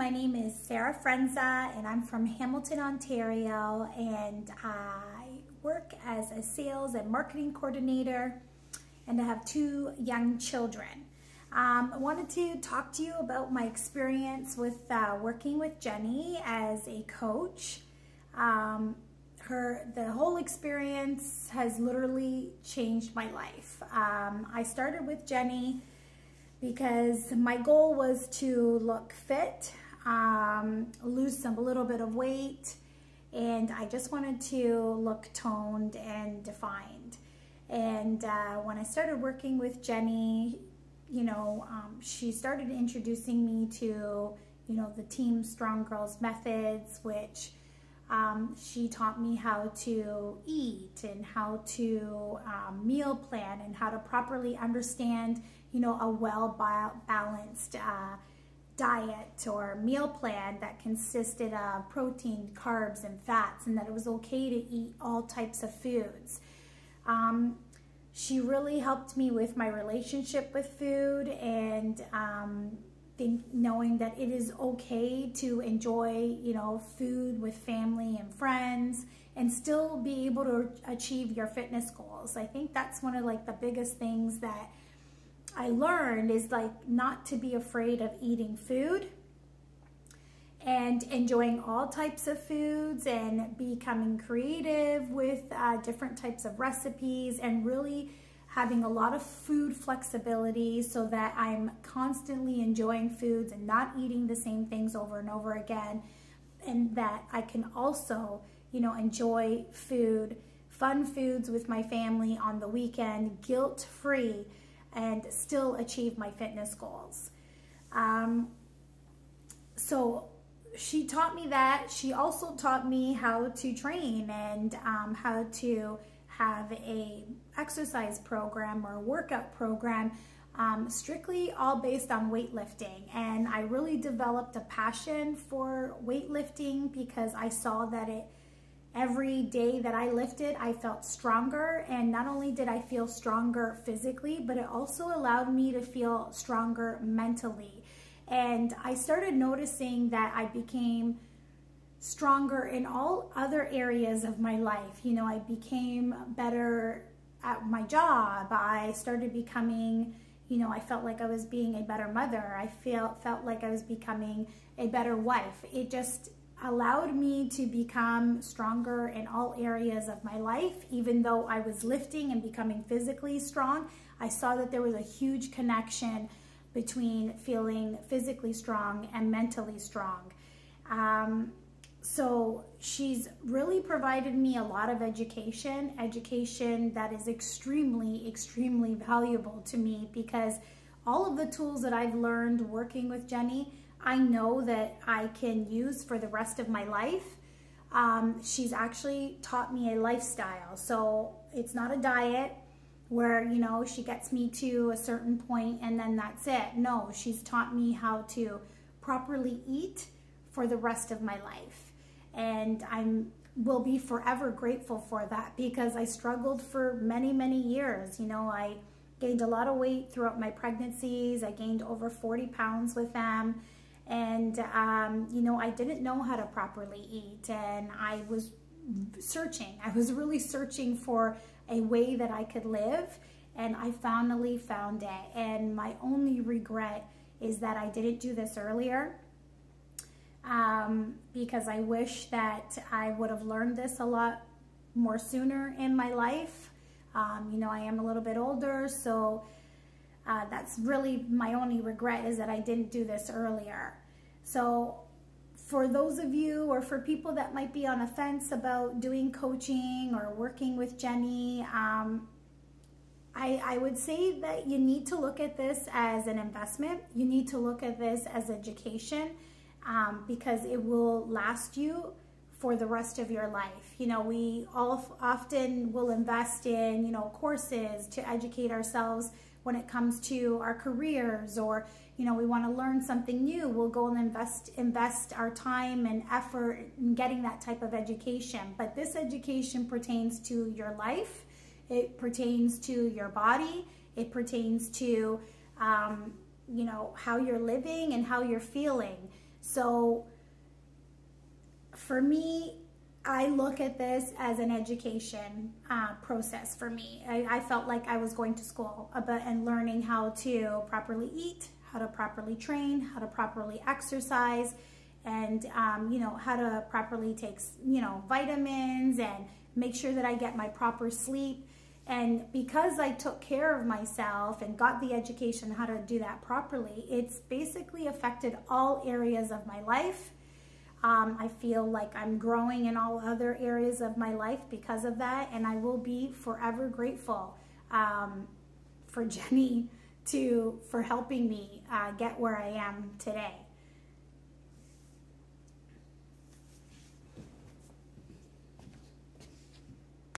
My name is Sara Frenza and I'm from Hamilton, Ontario and I work as a sales and marketing coordinator and I have two young children. Um, I wanted to talk to you about my experience with uh, working with Jenny as a coach. Um, her the whole experience has literally changed my life. Um, I started with Jenny because my goal was to look fit, um, lose some a little bit of weight, and I just wanted to look toned and defined. And uh, when I started working with Jenny, you know, um, she started introducing me to, you know, the Team Strong Girls methods, which um, she taught me how to eat and how to um, meal plan and how to properly understand, you know, a well balanced uh, diet or meal plan that consisted of protein, carbs, and fats, and that it was okay to eat all types of foods. Um, she really helped me with my relationship with food and um, think knowing that it is okay to enjoy, you know, food with family and friends and still be able to achieve your fitness goals. I think that's one of like the biggest things that I learned is like not to be afraid of eating food and enjoying all types of foods and becoming creative with uh, different types of recipes and really having a lot of food flexibility so that I'm constantly enjoying foods and not eating the same things over and over again. And that I can also, you know, enjoy food, fun foods with my family on the weekend, guilt-free, and still achieve my fitness goals. Um, so she taught me that. She also taught me how to train and um, how to have a exercise program or workout program um, strictly all based on weightlifting. And I really developed a passion for weightlifting because I saw that it every day that I lifted, I felt stronger. And not only did I feel stronger physically, but it also allowed me to feel stronger mentally. And I started noticing that I became stronger in all other areas of my life. You know, I became better at my job. I started becoming, you know, I felt like I was being a better mother. I felt felt like I was becoming a better wife. It just allowed me to become stronger in all areas of my life. Even though I was lifting and becoming physically strong, I saw that there was a huge connection between feeling physically strong and mentally strong. Um, so she's really provided me a lot of education, education that is extremely, extremely valuable to me because all of the tools that I've learned working with Jenny, I know that I can use for the rest of my life. Um, she's actually taught me a lifestyle. So it's not a diet where, you know, she gets me to a certain point and then that's it. No, she's taught me how to properly eat for the rest of my life and I'm will be forever grateful for that because I struggled for many, many years. You know, I gained a lot of weight throughout my pregnancies. I gained over 40 pounds with them. And, um, you know, I didn't know how to properly eat. And I was searching. I was really searching for a way that I could live. And I finally found it. And my only regret is that I didn't do this earlier um, because I wish that I would have learned this a lot more sooner in my life. Um, you know, I am a little bit older, so uh, that's really my only regret is that I didn't do this earlier. So for those of you or for people that might be on a fence about doing coaching or working with Jenny, um, I, I would say that you need to look at this as an investment. You need to look at this as education um, because it will last you for the rest of your life. You know, we all often will invest in, you know, courses to educate ourselves when it comes to our careers or, you know, we want to learn something new. We'll go and invest invest our time and effort in getting that type of education. But this education pertains to your life. It pertains to your body. It pertains to, um, you know, how you're living and how you're feeling. So for me, I look at this as an education uh, process for me. I, I, felt like I was going to school about, and learning how to properly eat, how to properly train, how to properly exercise, and um, you know how to properly take you know vitamins and make sure that I get my proper sleep. And because I took care of myself and got the education how to do that properly, it's basically affected all areas of my life um, I feel like I'm growing in all other areas of my life because of that, and I will be forever grateful um, for Jenny to for helping me uh, get where I am today.